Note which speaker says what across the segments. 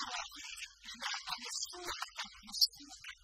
Speaker 1: なかなか見つけないでほしい。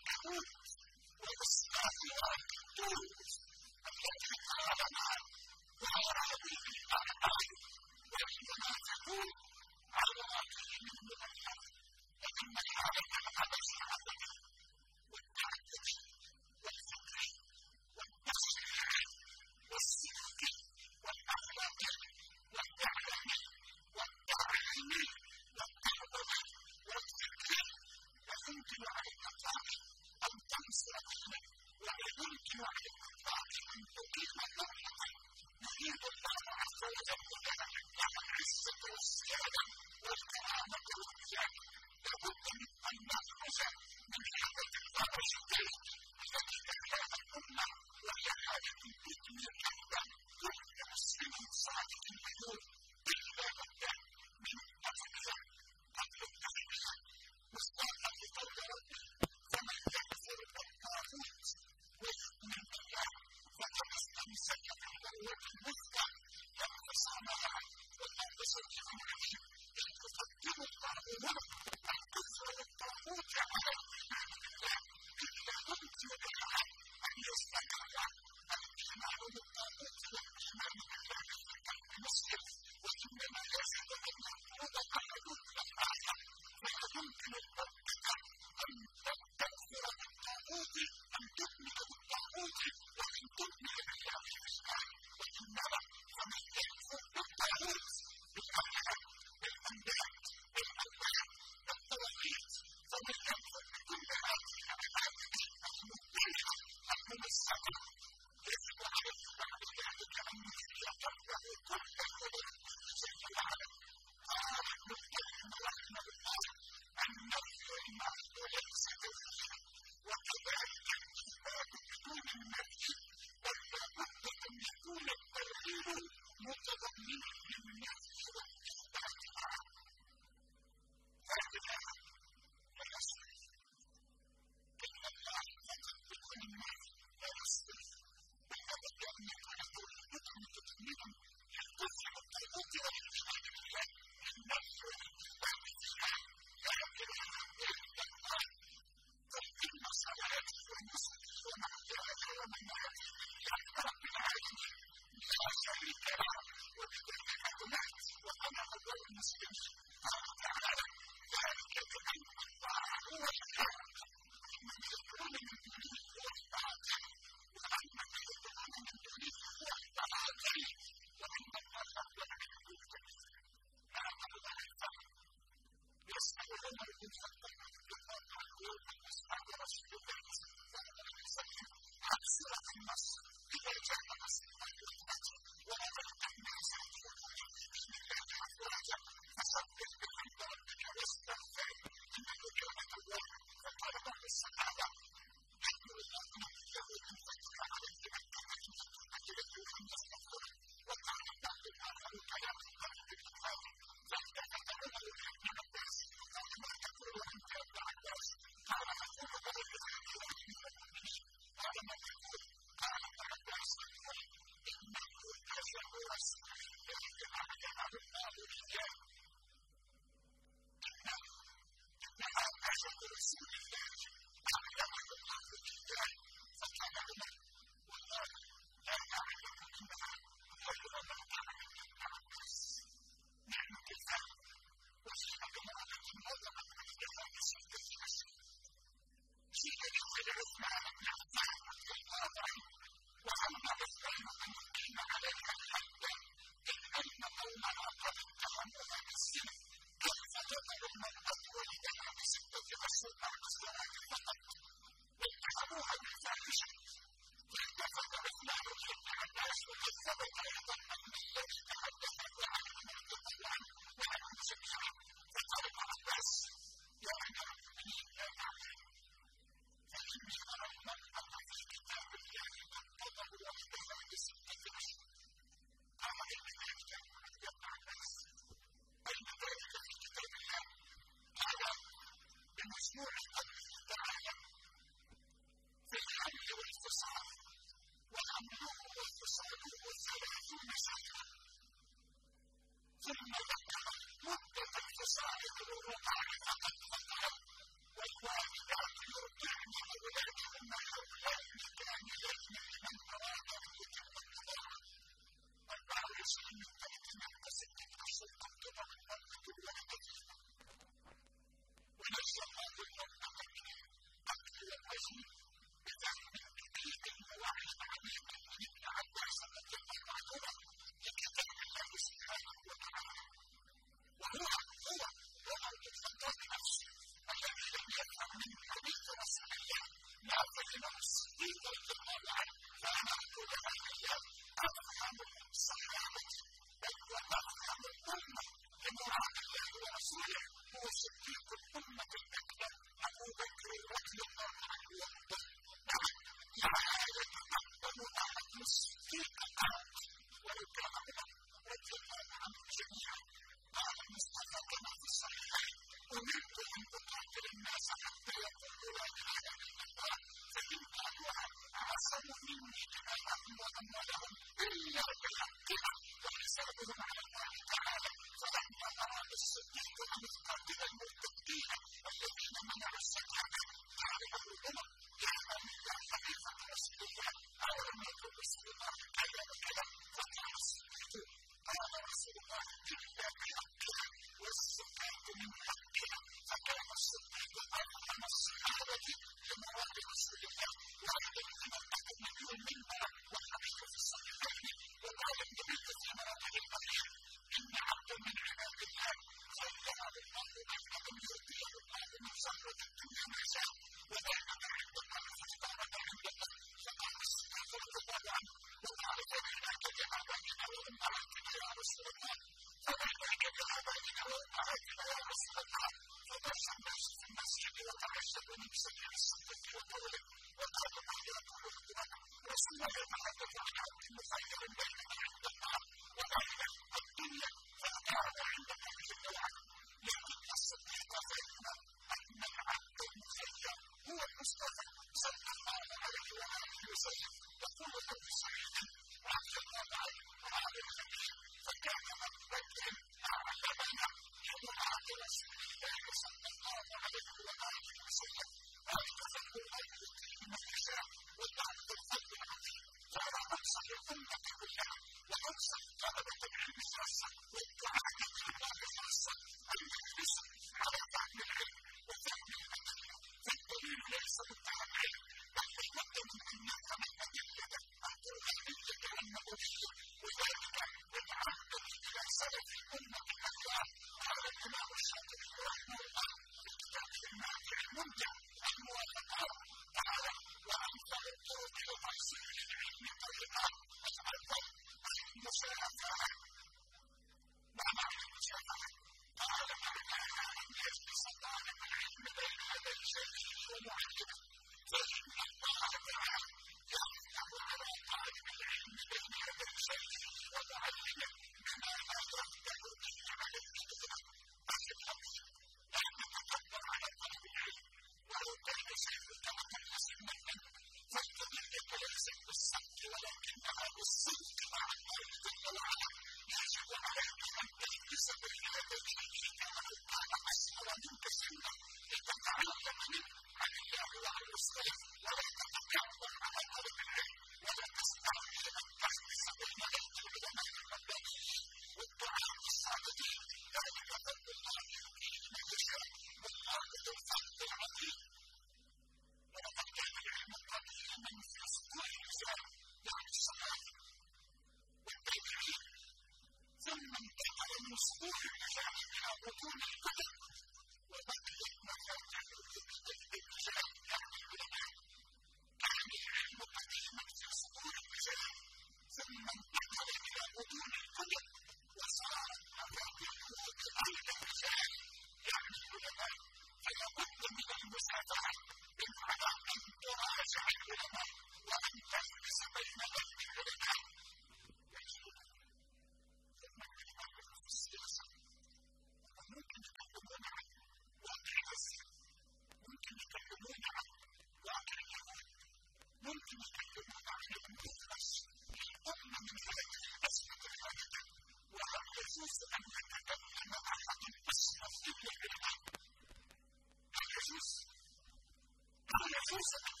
Speaker 1: Jesus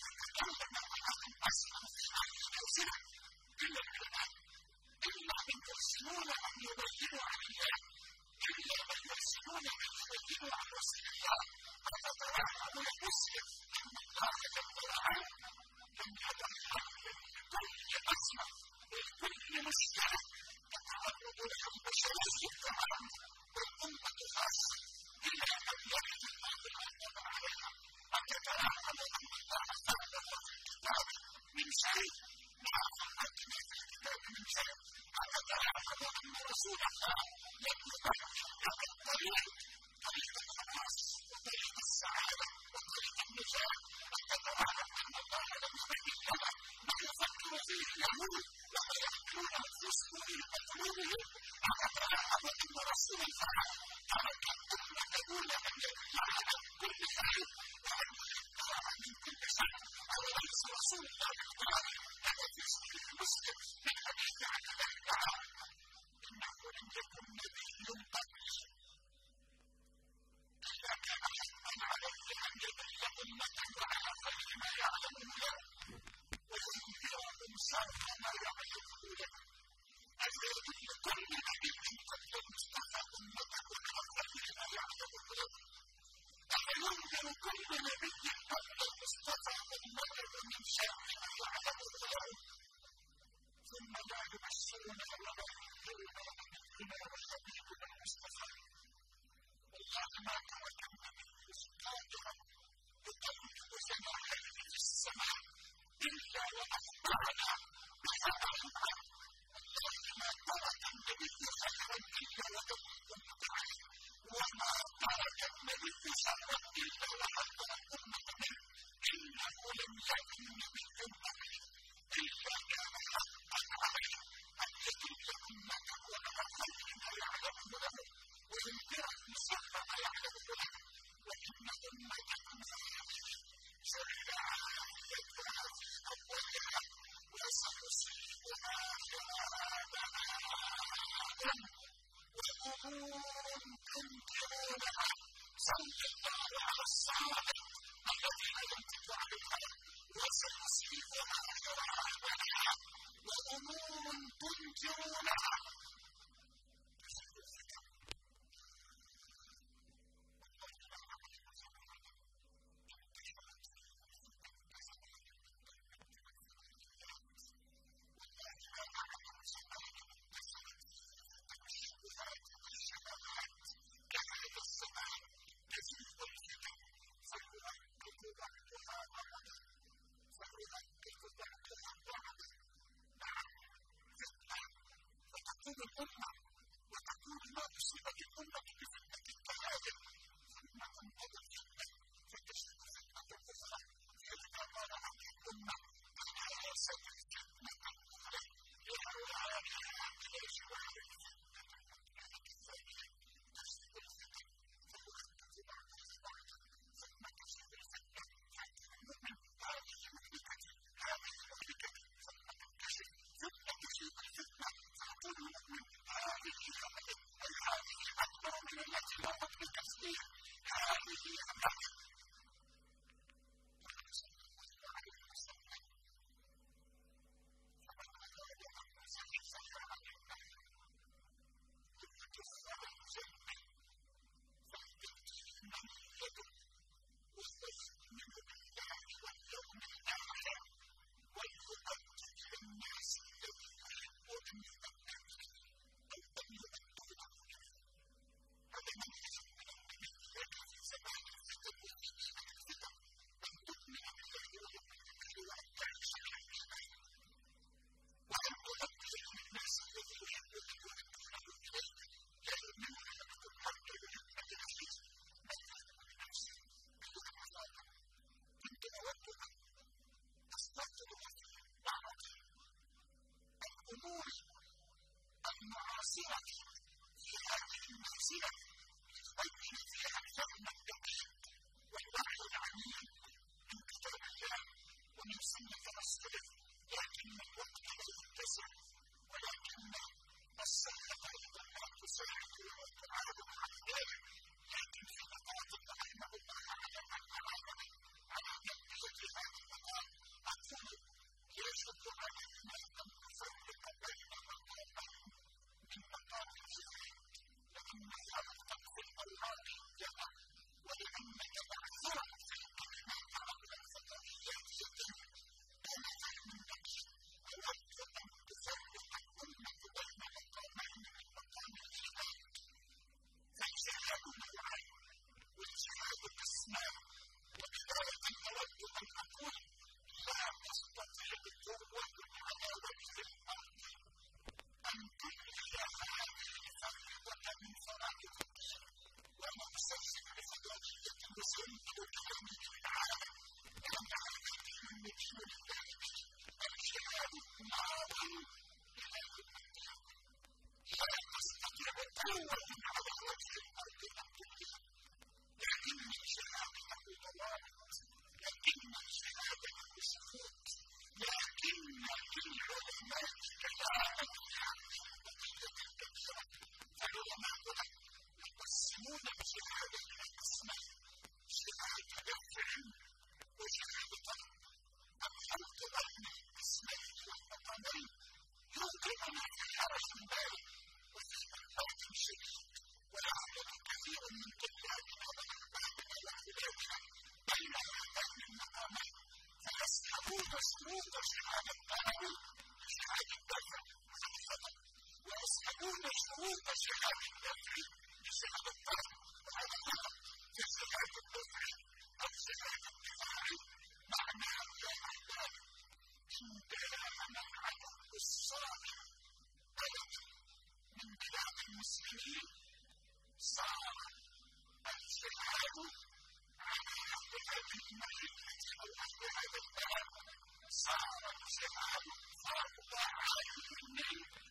Speaker 1: تسكن في غير موضعها إلا العلماء إلا من يحسنون أن يبينوا عن الله إلا من يحسنون أن يبينوا عن رسول الله ويتوهم المسلم أن الله جل وعلا لم يضع الحق لكل أزمة ولكل مشكلة تتعرض له البشرية تعرض موت الشهاب البصري بشهاب الطرف وهذا غلط كالشهاب البصري أو الشهاب البخاري معناه يا عباد ان كان من عدو الصالح بلد من بلاد المسلمين صار الجهاد على أهل هذه المملكه أو أهل هذا البلد صار الجهاد فرض عين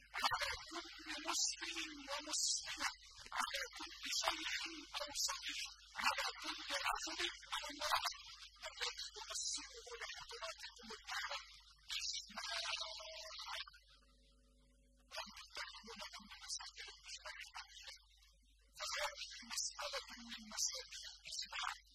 Speaker 1: مسألة من مسائل الإجماع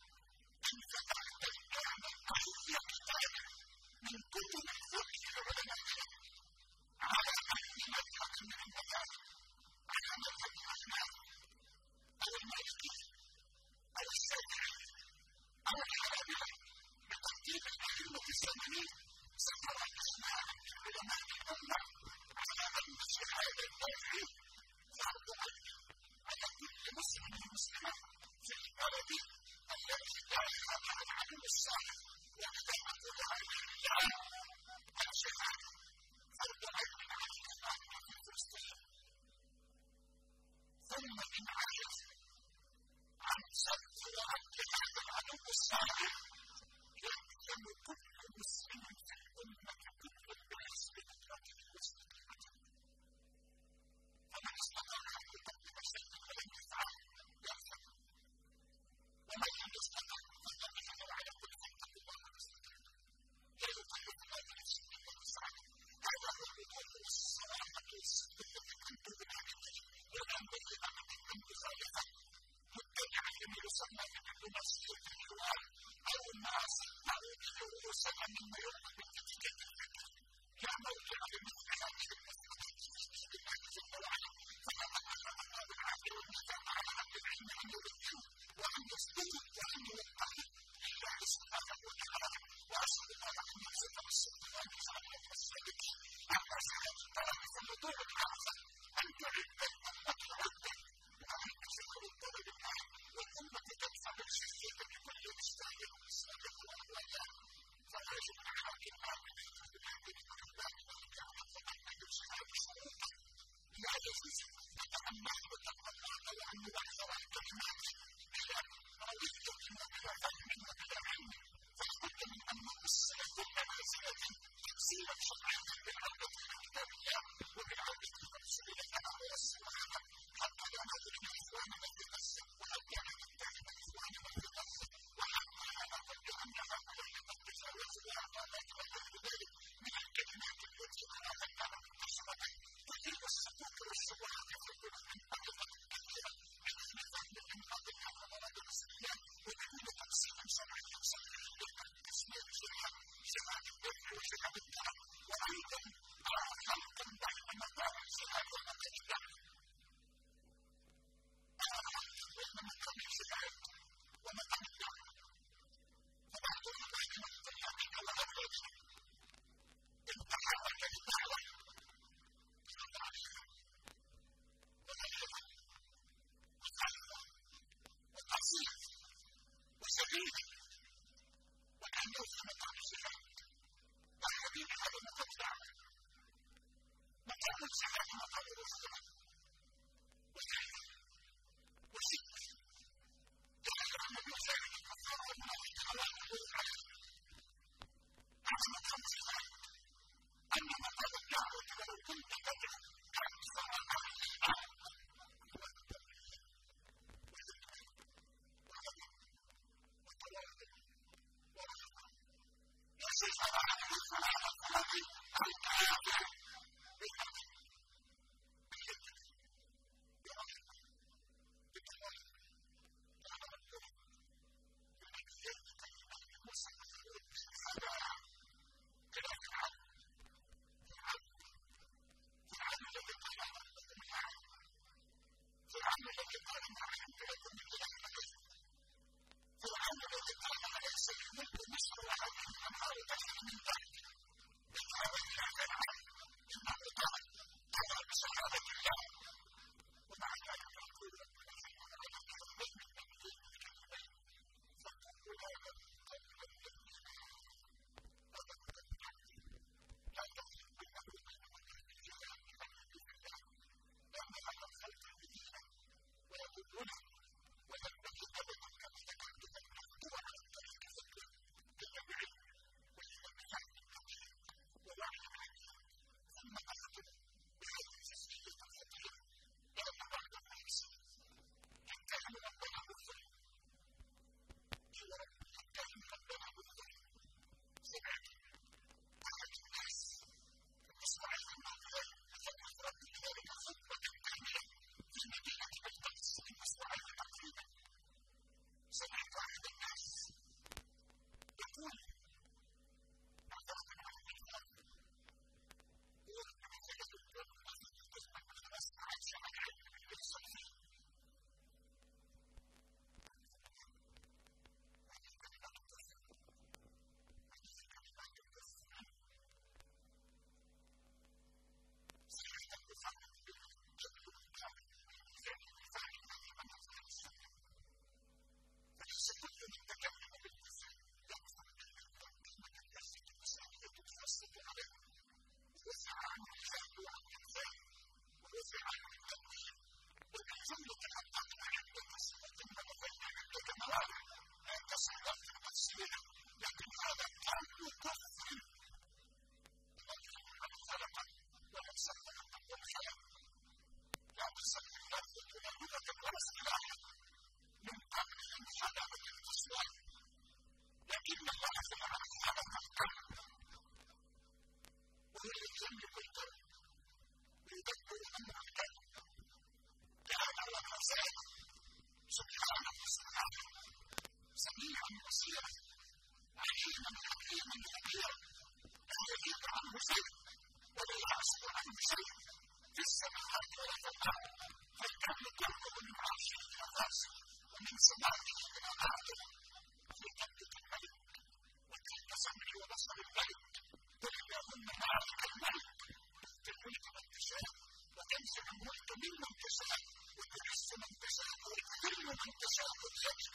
Speaker 1: example, the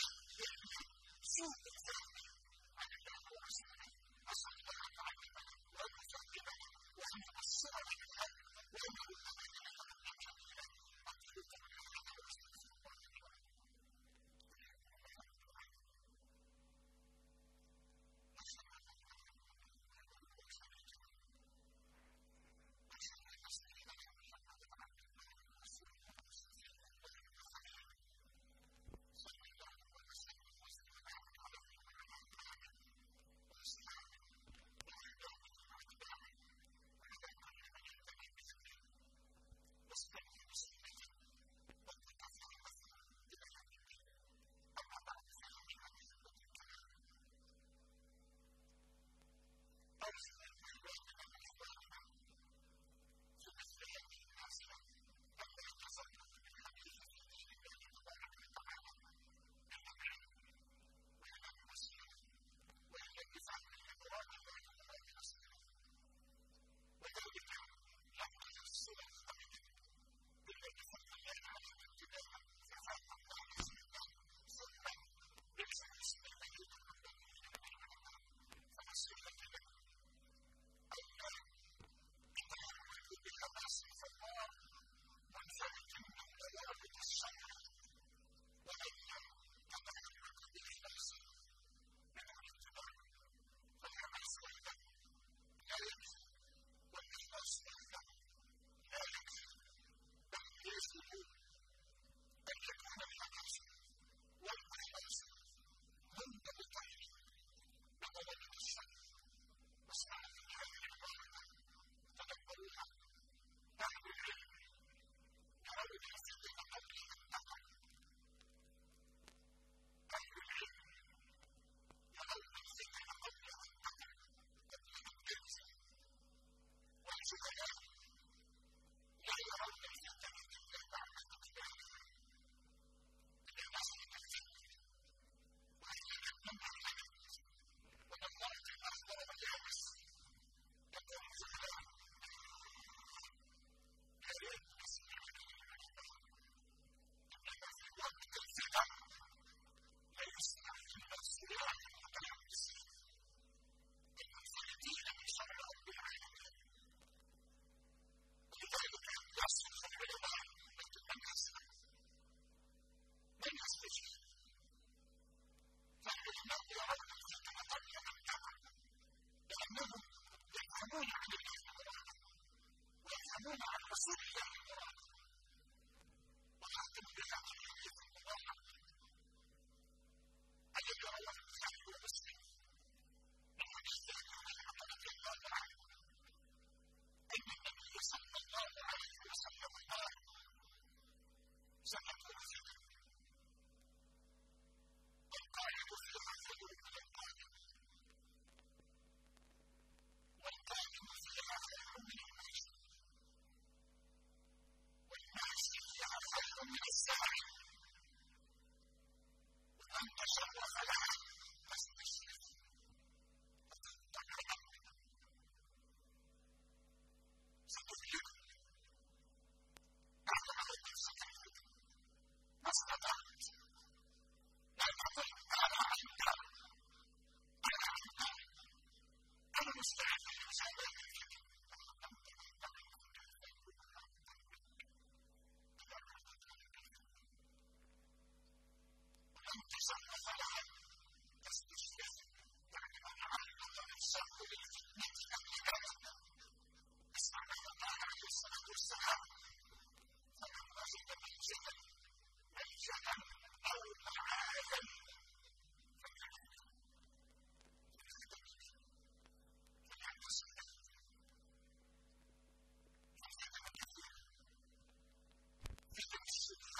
Speaker 1: Thank you.